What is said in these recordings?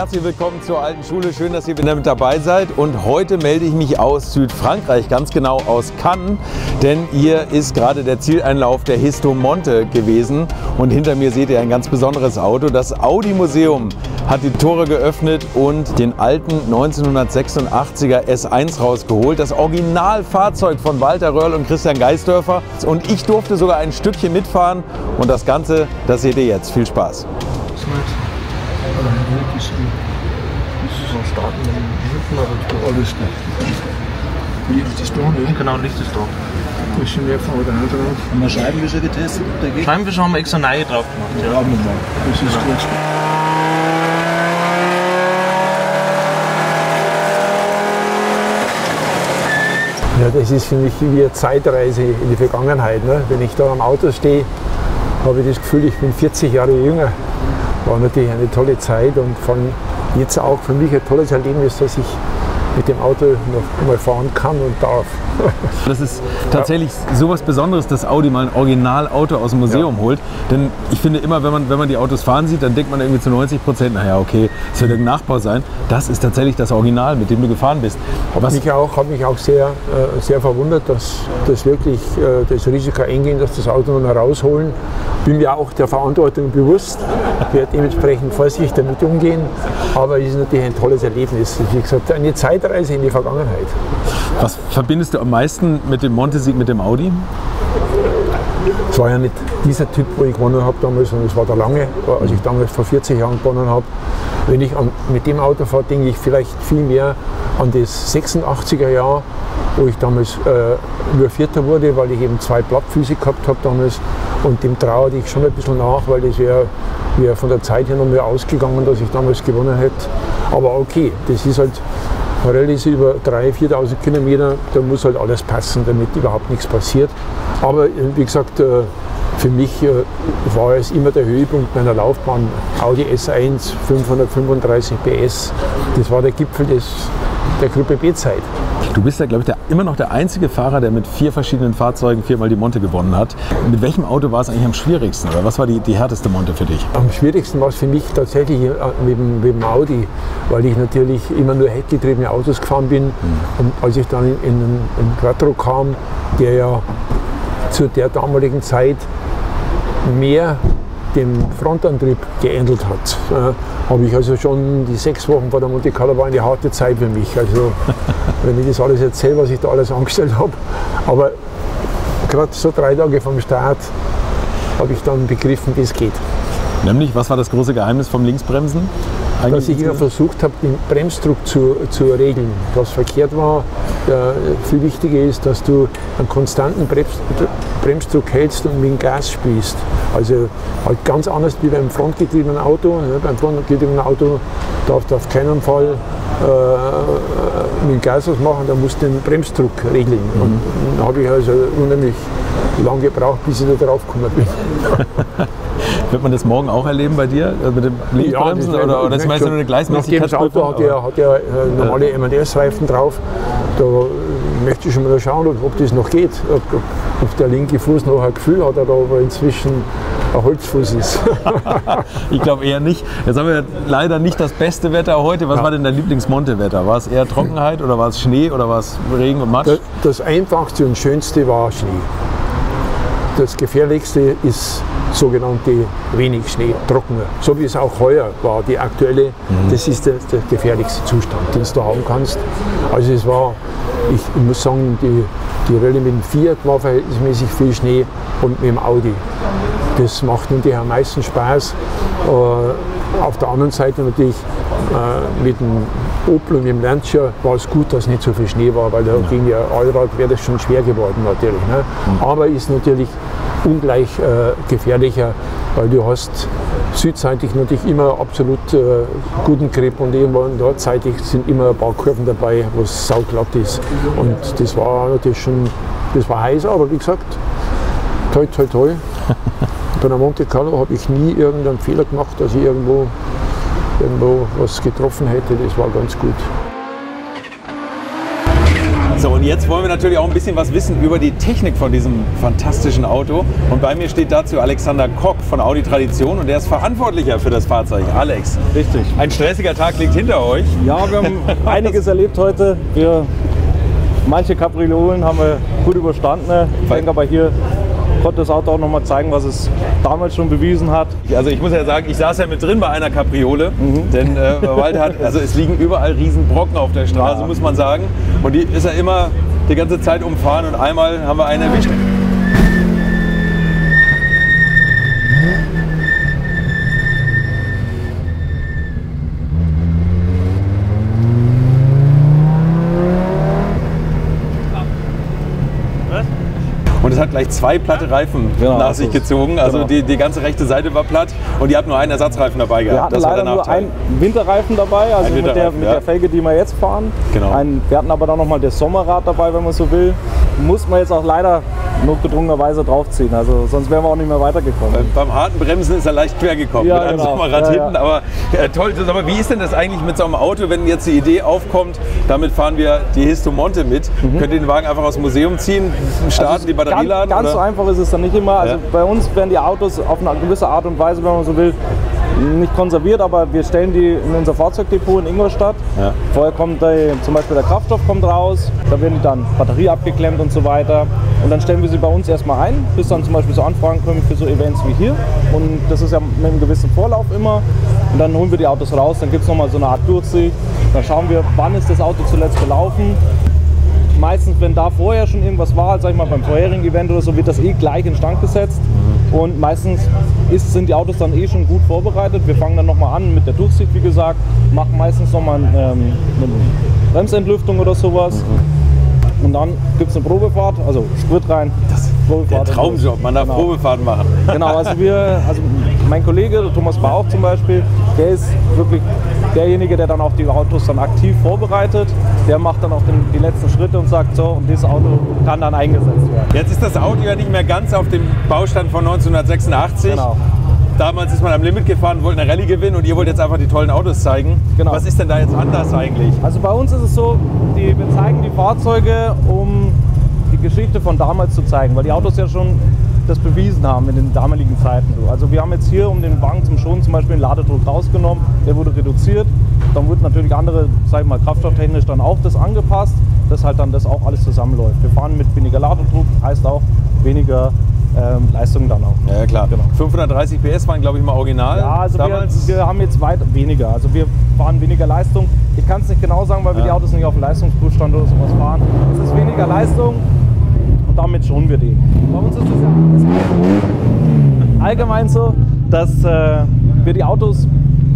Herzlich willkommen zur Alten Schule. Schön, dass ihr wieder mit dabei seid. Und heute melde ich mich aus Südfrankreich, ganz genau aus Cannes. Denn hier ist gerade der Zieleinlauf der Histo Monte gewesen. Und hinter mir seht ihr ein ganz besonderes Auto. Das Audi Museum hat die Tore geöffnet und den alten 1986er S1 rausgeholt. Das Originalfahrzeug von Walter Röhrl und Christian Geisdörfer. Und ich durfte sogar ein Stückchen mitfahren. Und das Ganze, das seht ihr jetzt. Viel Spaß. Aber wirklich gut. Das ist so starten hinten, aber ich alles gut. Licht ist da, ne? Genau, Licht ist da. Bisschen mehr vorne drauf. Haben wir Scheibenwischer getestet? Scheibenwischer haben wir extra neu drauf gemacht. Ja, haben wir mal. Das ist gut. Ja, das ist für mich wie eine Zeitreise in die Vergangenheit. Ne? Wenn ich da am Auto stehe, habe ich das Gefühl, ich bin 40 Jahre jünger. War natürlich eine tolle Zeit und von jetzt auch für mich ein tolles Erlebnis, dass ich mit dem Auto noch mal fahren kann und darf. Das ist tatsächlich sowas Besonderes, dass Audi mal ein Originalauto aus dem Museum holt. Denn ich finde immer, wenn man, wenn man die Autos fahren sieht, dann denkt man irgendwie zu 90 Prozent, naja, okay, es wird ein Nachbau sein. Das ist tatsächlich das Original, mit dem du gefahren bist. Hat mich auch, hat mich auch sehr, äh, sehr verwundert, dass das wirklich äh, das Risiko eingehen, dass das Auto noch rausholen. Bin mir auch der Verantwortung bewusst, werde dementsprechend vorsichtig damit umgehen. Aber es ist natürlich ein tolles Erlebnis. Wie gesagt, eine Zeitreise in die Vergangenheit. Was verbindest du am meisten mit dem Montesieg, mit dem Audi? Es war ja nicht dieser Typ, wo ich gewonnen habe damals, sondern es war der lange, als ich damals vor 40 Jahren gewonnen habe. Wenn ich an, mit dem Auto fahre, denke ich vielleicht viel mehr an das 86er Jahr, wo ich damals äh, nur Vierter wurde, weil ich eben zwei Plattfüße gehabt habe damals. Und dem trauerte ich schon ein bisschen nach, weil das wäre wär von der Zeit her noch mehr ausgegangen, dass ich damals gewonnen hätte. Aber okay, das ist halt Rallye über 3.000, 4.000 Kilometer, da muss halt alles passen, damit überhaupt nichts passiert. Aber äh, wie gesagt, äh, für mich äh, war es immer der Höhepunkt meiner Laufbahn. Audi S1, 535 PS, das war der Gipfel des, der Gruppe B-Zeit. Du bist ja, glaube ich, der, immer noch der einzige Fahrer, der mit vier verschiedenen Fahrzeugen viermal die Monte gewonnen hat. Mit welchem Auto war es eigentlich am schwierigsten oder was war die, die härteste Monte für dich? Am schwierigsten war es für mich tatsächlich äh, mit dem, mit dem Audi, weil ich natürlich immer nur heckgetriebene Autos gefahren bin. Und als ich dann in, in einen Quattro kam, der ja zu der damaligen Zeit mehr dem Frontantrieb geändert hat, äh, habe ich also schon die sechs Wochen vor der Monte Carlo war eine harte Zeit für mich. Also wenn ich das alles erzähle, was ich da alles angestellt habe. Aber gerade so drei Tage vom Start habe ich dann begriffen, wie es geht. Nämlich, was war das große Geheimnis vom Linksbremsen? Dass ich immer versucht habe, den Bremsdruck zu, zu regeln. Was verkehrt war, äh, viel wichtiger ist, dass du einen konstanten Brems, Bremsdruck hältst und mit dem Gas spielst. Also halt ganz anders wie beim frontgetriebenen Auto. Ne? Beim frontgetriebenen Auto darfst du auf keinen Fall äh, mit dem Gas was machen, da musst du den Bremsdruck regeln. Mhm. Und da habe ich also unheimlich lange gebraucht, bis ich da drauf gekommen bin. Wird man das morgen auch erleben bei dir äh, mit dem Linksbremsen das- oder, oder ist ich meist schon. nur eine Nachdem das? Auto hat ja, hat ja äh, normale M&S-Reifen drauf. Da äh, möchte ich schon mal schauen, ob, das noch geht. Ob, ob, der linke Fuß noch ein Gefühl hat oder ob er inzwischen ein Holzfuß ist. Ich glaube eher nicht. Jetzt haben wir leider nicht das beste Wetter heute. Was war denn dein Lieblings-Monte-Wetter? War es eher Trockenheit oder war es Schnee oder war es Regen und Matsch? Das, das einfachste und schönste war Schnee. Das gefährlichste ist sogenannte wenig Schnee, trockener. So wie es auch heuer war, die aktuelle, das ist der, der gefährlichste Zustand, den du haben kannst. Also es war, ich, muss sagen, die, die Rallye mit dem Fiat war verhältnismäßig viel Schnee und mit dem Audi. Das macht natürlich am meisten Spaß. Äh, auf der anderen Seite natürlich äh, mit dem Opel und dem Lancia war es gut, dass nicht so viel Schnee war, weil da gegen die Allrad wäre das schon schwer geworden natürlich. Ne? Aber ist natürlich ungleich äh, gefährlicher, weil du hast südseitig natürlich immer absolut äh, guten Grip und irgendwo nordseitig sind immer ein paar Kurven dabei, wo es sauglatt ist. Und das war natürlich schon, das war heiß, aber wie gesagt, toi toi toi. Bei der Monte Carlo habe ich nie irgendeinen Fehler gemacht, dass ich irgendwo, irgendwo was getroffen hätte. Das war ganz gut. So, und jetzt wollen wir natürlich auch ein bisschen was wissen über die Technik von diesem fantastischen Auto. Und bei mir steht dazu Alexander Koch von Audi Tradition und der ist Verantwortlicher für das Fahrzeug. Alex, Richtig. ein stressiger Tag liegt hinter euch. Ja, wir haben einiges erlebt heute. Wir, manche Kapriolen haben wir gut überstanden. Ich denke aber hier konnte das Auto auch noch mal zeigen, was es damals schon bewiesen hat. Also ich muss ja sagen, ich saß ja mit drin bei einer Capriole, denn äh, Walter hat, also es liegen überall riesen Brocken auf der Straße, Ja. muss man sagen. Und die ist ja immer die ganze Zeit umfahren und einmal haben wir einen erwischt. Gleich zwei platte Reifen Ja, nach das sich gezogen. Also genau. die, die ganze rechte Seite war platt und die hat nur einen Ersatzreifen dabei gehabt. Wir hatten leider der nur einen Winterreifen dabei, also mit, der, mit ja. der Felge, die wir jetzt fahren. Genau. Ein, wir hatten aber dann noch mal das Sommerrad dabei, wenn man so will. Muss man jetzt auch leider notgedrungenerweise draufziehen, also sonst wären wir auch nicht mehr weitergekommen. Beim- Beim harten Bremsen ist er leicht quer gekommen Ja, mit einem genau. Sommerrad Ja, ja. hinten. Aber äh, toll, mal, wie ist denn das eigentlich mit so einem Auto, wenn jetzt die Idee aufkommt, damit fahren wir die Histomonte mit? Könnt ihr den Wagen einfach aus dem Museum ziehen, starten, die Batterie Mhm. Also Ganz, laden? ganz oder? so einfach ist es dann nicht immer. Also Ja. bei uns werden die Autos auf eine gewisse Art und Weise, wenn man so will, nicht konserviert, aber wir stellen die in unser Fahrzeugdepot in Ingolstadt. Ja. Vorher kommt der, zum Beispiel der Kraftstoff kommt raus, da werden die dann Batterie abgeklemmt und so weiter. Und dann stellen wir sie bei uns erstmal ein, bis dann zum Beispiel so Anfragen kommen für so Events wie hier. Und das ist ja mit einem gewissen Vorlauf immer. Und dann holen wir die Autos raus, dann gibt es nochmal so eine Art Durchsicht. Dann schauen wir, wann ist das Auto zuletzt gelaufen meistens, wenn da vorher schon irgendwas war, sag ich mal beim vorherigen Event oder so, wird das eh gleich instand gesetzt. Und meistens ist, sind die Autos dann eh schon gut vorbereitet. Wir fangen dann nochmal an mit der Durchsicht, wie gesagt, machen meistens nochmal ähm, eine Bremsentlüftung oder sowas. Und dann gibt es eine Probefahrt, also Sprit rein. Das Der Traumjob, man darf Genau. Probefahrten machen. Genau, also wir, also mein Kollege, Thomas Bauch zum Beispiel, der ist wirklich derjenige, der dann auch die Autos dann aktiv vorbereitet. Der macht dann auch den, die letzten Schritte und sagt so, und dieses Auto kann dann eingesetzt werden. Jetzt ist das Auto ja nicht mehr ganz auf dem Baustand von 1986. Genau. Damals ist man am Limit gefahren, wollte eine Rallye gewinnen und ihr wollt jetzt einfach die tollen Autos zeigen. Genau. Was ist denn da jetzt anders eigentlich? Also bei uns ist es so, die, wir zeigen die Fahrzeuge, um die Geschichte von damals zu zeigen, weil die Autos ja schon das bewiesen haben in den damaligen Zeiten. so. Also wir haben jetzt hier, um den Wagen zum Schonen, zum Beispiel den Ladedruck rausgenommen, der wurde reduziert. Dann wird natürlich andere, sag ich mal, kraftstofftechnisch dann auch das angepasst, dass halt dann das auch alles zusammenläuft. Wir fahren mit weniger Ladedruck, heißt auch weniger ähm, Leistung dann auch. Ja, klar. Genau. 530 PS waren, glaube ich, mal original. Ja, also wir, damals. wir haben jetzt weit weniger. Also wir fahren weniger Leistung. Ich kann es nicht genau sagen, weil wir die Autos nicht auf dem Leistungsprüfstand oder sowas fahren. Es ist weniger Leistung und damit schonen wir die. Bei uns ist es ja allgemein so, dass äh, wir die Autos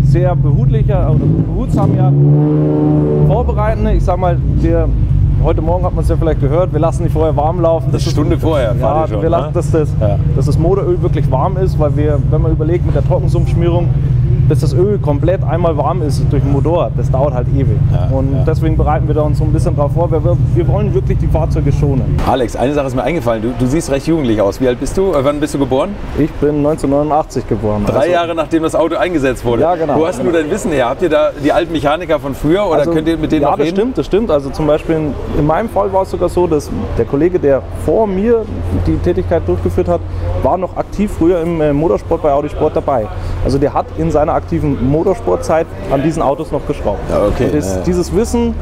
sehr behutlicher oder behutsam ja vorbereiten. Ich sag mal, wir, heute Morgen hat man es ja vielleicht gehört, wir lassen die vorher warm laufen. Eine Stunde vorher Ja, schon, wir lassen, ne? dass, das, Ja. dass das Motoröl wirklich warm ist, weil wir, wenn man überlegt, mit der Trockensumpfschmierung, bis das Öl komplett einmal warm ist durch den Motor, das dauert halt ewig. Ja, und ja. deswegen bereiten wir da uns so ein bisschen drauf vor. Wir, wir wollen wirklich die Fahrzeuge schonen. Alex, eine Sache ist mir eingefallen. Du, du siehst recht jugendlich aus. Wie alt bist du? Äh, Wann bist du geboren? Ich bin 1989 geboren. Drei also- Jahre nachdem das Auto eingesetzt wurde. Ja, genau, Wo hast genau. du dein Wissen her? Habt ihr da die alten Mechaniker von früher oder Also, könnt ihr mit denen ja, noch das reden? stimmt, das stimmt. Also zum Beispiel in, in meinem Fall war es sogar so, dass der Kollege, der vor mir die Tätigkeit durchgeführt hat, war noch aktiv früher im äh, Motorsport bei Audi Sport dabei. Also der hat in seiner aktiven Motorsportzeit an diesen Autos noch geschraubt. Ja, okay, Und das, ja. dieses Wissen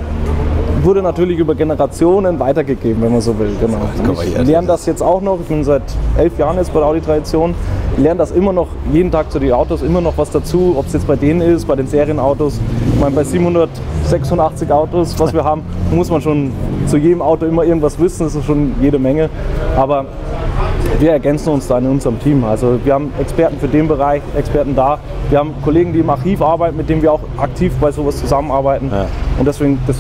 wurde natürlich über Generationen weitergegeben, wenn man so will. Genau. Ich lerne das das jetzt auch noch. Ich bin seit elf Jahren jetzt bei der Audi Tradition. Ich lerne das immer noch, jeden Tag zu den Autos, immer noch was dazu. Ob es jetzt bei denen ist, bei den Serienautos. Ich meine, bei 786 Autos, was wir haben, muss man schon zu jedem Auto immer irgendwas wissen. Das ist schon jede Menge. Aber wir ergänzen uns da in unserem Team. Also wir haben Experten für den Bereich, Experten da. Wir haben Kollegen, die im Archiv arbeiten, mit denen wir auch aktiv bei sowas zusammenarbeiten. Ja. Und deswegen, das,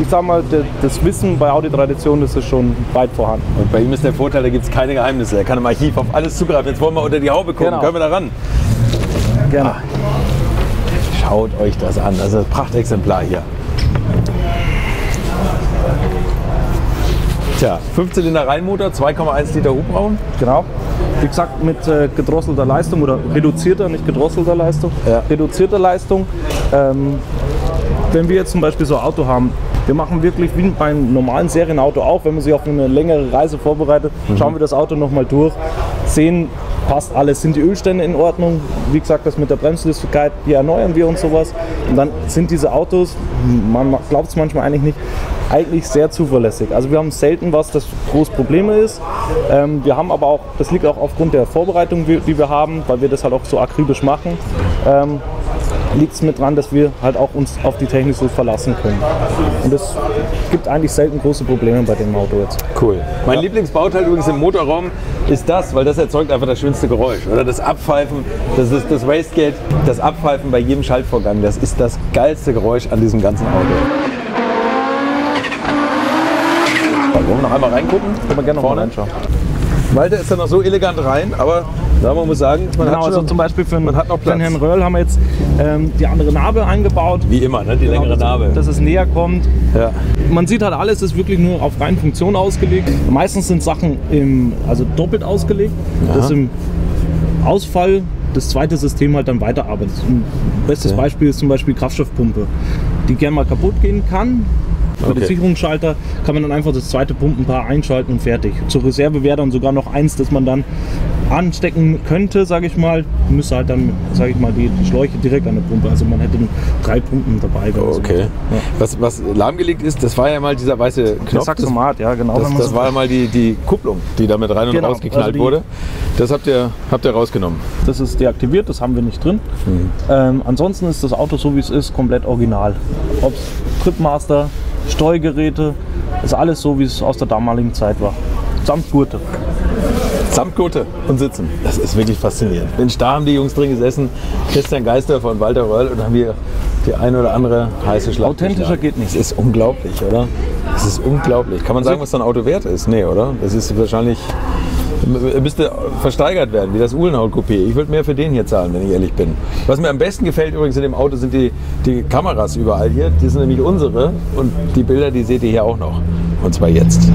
ich sag mal, das Wissen bei Audi Tradition, das ist schon weit vorhanden. Und bei ihm ist der Vorteil, da gibt es keine Geheimnisse. Er kann im Archiv auf alles zugreifen. Jetzt wollen wir unter die Haube gucken. Genau. Können wir da ran? Gerne. Schaut euch das an. Das ist ein Prachtexemplar hier. Tja, 5-Zylinder Reihenmotor, 2,1 Liter Hubraum. Genau. Wie gesagt, mit äh, gedrosselter Leistung oder reduzierter, nicht gedrosselter Leistung, Ja. reduzierter Leistung. Ähm, wenn wir jetzt zum Beispiel so ein Auto haben, Wir machen wirklich wie beim normalen Serienauto auch, wenn man sich auf eine längere Reise vorbereitet, schauen wir das Auto nochmal durch, sehen, passt alles, sind die Ölstände in Ordnung, wie gesagt, das mit der Bremsflüssigkeit, die erneuern wir und sowas. Und dann sind diese Autos, man glaubt es manchmal eigentlich nicht, eigentlich sehr zuverlässig. Also wir haben selten was, das groß Probleme ist. Ähm, wir haben aber auch, das liegt auch aufgrund der Vorbereitung, die die wir haben, weil wir das halt auch so akribisch machen. Ähm, liegt es mit dran, dass wir halt auch uns auf die Technik so verlassen können. Und es gibt eigentlich selten große Probleme bei dem Auto jetzt. Cool. Mein Lieblingsbauteil übrigens im Motorraum ist das, weil das erzeugt einfach das schönste Geräusch. Oder das Abpfeifen, das ist das Wastegate, das Abpfeifen bei jedem Schaltvorgang. Das ist das geilste Geräusch an diesem ganzen Auto. Wollen wir noch einmal reingucken? Können wir gerne noch mal Vorne? reinschauen. Walter ist da noch so elegant rein, aber ja, man muss sagen, man Genau, hat also zum Beispiel für, man hat noch für Platz. Herrn Röhrl haben wir jetzt ähm, die andere Narbe eingebaut. wie immer, ne? die längere dass, Narbe. Dass es näher kommt. ja. Man sieht halt, alles ist wirklich nur auf reine Funktion ausgelegt. Meistens sind Sachen im, also doppelt ausgelegt, dass im Ausfall das zweite System halt dann weiterarbeitet. Ein bestes Okay. Beispiel ist zum Beispiel Kraftstoffpumpe, die gern mal kaputt gehen kann. Für Okay. den Sicherungsschalter kann man dann einfach das zweite Pumpenpaar einschalten und fertig. Zur Reserve wäre dann sogar noch eins, das man dann anstecken könnte, sage ich mal. Müsste halt dann, sage ich mal, die Schläuche direkt an der Pumpe. Also man hätte drei Pumpen dabei. so Okay. möchte. Ja. Was, was lahmgelegt ist, das war ja mal dieser weiße Knopf. Das, Saxomat, ja genau. das, das so- war ja mal die, die Kupplung, die da mit rein und Genau, rausgeknallt also die- wurde. Das habt ihr, habt ihr rausgenommen. Das ist deaktiviert, das haben wir nicht drin. Mhm. Ähm, ansonsten ist das Auto so wie es ist komplett original. Ob es Tripmaster, Steuergeräte, ist alles so wie es aus der damaligen Zeit war. Samt Gurte. Samt Gurte und Sitzen. Das ist wirklich faszinierend. Mensch, da haben die Jungs drin gesessen, Christian Geisdorfer und Walter Röll und haben wir die eine oder andere heiße Schlacht. Authentischer geht nicht. Das ist unglaublich, oder? Das ist unglaublich. Kann man sagen, was so ein Auto wert ist? Nee, oder? Das ist wahrscheinlich. Müsste versteigert werden, wie das Uhlenhaut-Coupé. Ich würde mehr für den hier zahlen, wenn ich ehrlich bin. Was mir am besten gefällt übrigens in dem Auto sind die, die Kameras überall hier. Die sind nämlich unsere und die Bilder, die seht ihr hier auch noch. Und zwar jetzt.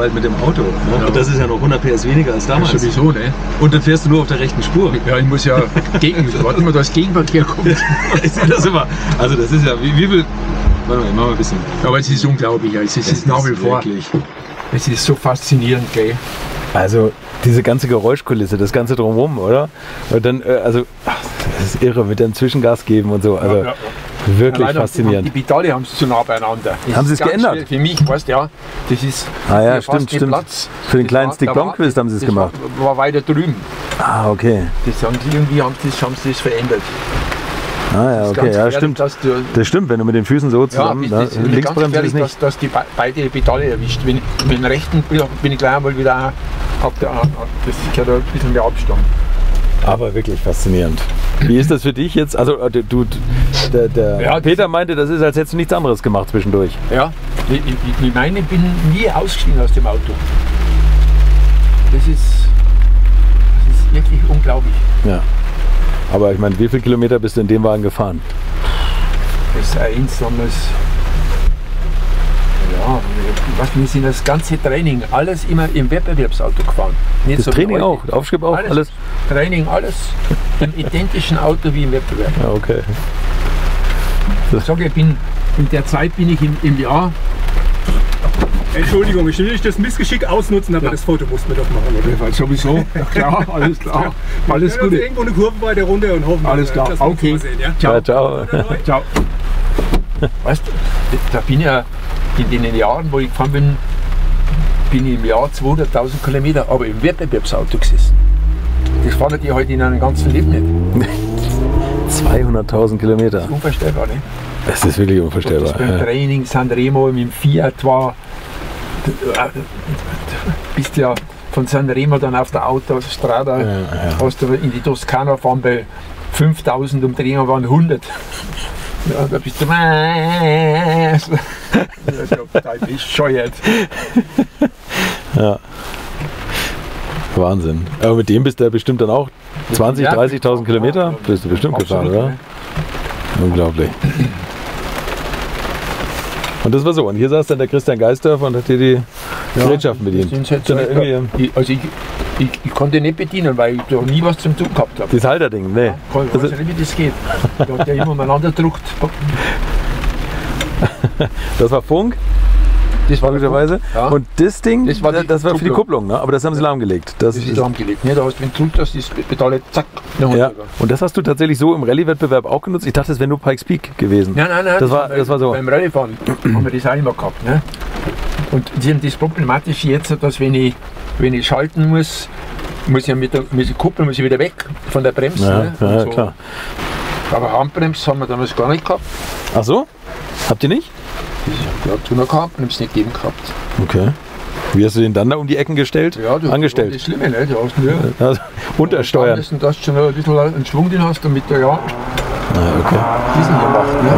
Urgewalt mit dem Auto. Ne? Und das ist ja noch 100 PS weniger als damals. Sowieso, ne? Und dann fährst du nur auf der rechten Spur. Ja, ich muss ja gegen, warten wir, dass Gegenverkehr kommt. ich sehe das immer. Also das ist ja, wie, wie viel... Warte mal, ich mach mal ein bisschen. Aber es ist unglaublich, es ist, Es nach wie ist vor, wirklich- es ist so faszinierend, gell? Also diese ganze Geräuschkulisse, das ganze drumherum, oder? Und dann, äh, also, ach, das ist irre, mit dem Zwischengas geben und so. Also Ja, ja, wirklich Leider, faszinierend. Die Pedale haben sie zu nah beieinander. Das Haben sie es geändert? Für mich, weißt du, ja, das ist Ah ja, stimmt, stimmt. Platz. Für den Das kleinen Stick Quiz haben sie es das gemacht. War, war weiter drüben. Ah, okay. Das haben sie irgendwie haben sie, das- haben sie das verändert. Ah ja, Das okay, ja, stimmt. Dass du, Das stimmt, wenn du mit den Füßen so ja, zusammen, das, ne? das ist ganz Linksbremse ist nicht. dass, dass die be- beide Pedale erwischt. Wenn, mit dem rechten bin ich gleich einmal wieder auf der, das ist ja da ein bisschen mehr Abstand. Aber wirklich faszinierend. Wie ist das für dich jetzt? Also äh, du, der, der Ja, Peter meinte, das ist, als hättest du nichts anderes gemacht zwischendurch. Ja, ich, ich, ich meine, ich bin nie ausgestiegen aus dem Auto. Das ist, das ist wirklich unglaublich. Ja. Aber ich meine, wie viele Kilometer bist du in dem Wagen gefahren? Das eins damals. Ja, wir sind das ganze Training, alles immer im Wettbewerbsauto gefahren. Nicht Das so Training auch, Aufschrieb auch, alles. Training, alles im identischen Auto wie im Wettbewerb. Ja, okay. Ich sage, ich bin, in der Zeit bin ich im, im Jahr, Entschuldigung, ich will nicht das Missgeschick ausnutzen, aber das Foto mussten wir doch machen, oder? sowieso, ja, klar, alles klar, alles Wir werden Gute. irgendwo eine Kurve weiter runter und hoffen, Alles äh, klar, dass wir okay. sehen, ja? Ja, ciao. Ciao. Weißt du, da bin ich ja in den Jahren, wo ich gefahren bin, bin ich im Jahr 200.000 Kilometer, aber im Wettbewerbsauto gesessen. Das fahrt ihr heute in einem ganzen Leben nicht. 200.000 Kilometer. Unvorstellbar, ne? Das ist wirklich Das unvorstellbar. beim Ja. Training Sanremo mit dem Fiat war, bist ja von Sanremo dann auf der Autostrada, hast du in die Toskana fahren bei 5000 Umdrehungen waren 100. Ja, da bist du. Ja, total bescheuert. Wahnsinn. Aber mit dem bist du ja bestimmt dann auch 20.000, Ja, 30.000 Kilometer? Bist du bestimmt gefahren, oder? Unglaublich. Und das war so. Und hier saß dann der Christian Geisdorf und hat dir die Gerätschaften bedient. Sind jetzt Dann halt, irgendwie ich, also ich, ich, ich konnte nicht bedienen, weil ich da nie was zum tun gehabt habe. das Halterding, nee. Ich weiß Also, nicht, wie das geht. Da hat der immer umeinander gedruckt. das war Funk, Das war logischerweise. Ja. Und das Ding, das Das war, war die das war für die Kupplung. Ne? aber das haben sie lahmgelegt. Das, Das ist lahmgelegt. Ne? Da hast du den Druck, dass das Pedale zack ja. Und das hast du tatsächlich so im Rallye-Wettbewerb auch genutzt? Ich dachte, das wäre nur Pikes Peak gewesen. Nein, nein, nein. Das war- beim- das war so. Beim Rallyefahren haben wir das auch immer gehabt. Ne? Und die haben das Problematische jetzt, dass wenn ich, wenn ich schalten muss, muss ich mit der muss ich kuppeln, muss ich wieder weg von der Bremse. Ja, ne? ja, Und so. klar. Aber Handbremse haben wir damals gar nicht gehabt. Ach so? Habt ihr nicht? Ja, Tuner gehabt und haben es nicht gegeben gehabt. Okay. Wie hast du den dann da um die Ecken gestellt? Ja, du, Angestellt. Das Schlimme, ne? Du hast nur Also, untersteuern. Dass du schon ein bisschen einen Schwung drin hast, damit der ja Ah, okay. diesen hier macht. Ne?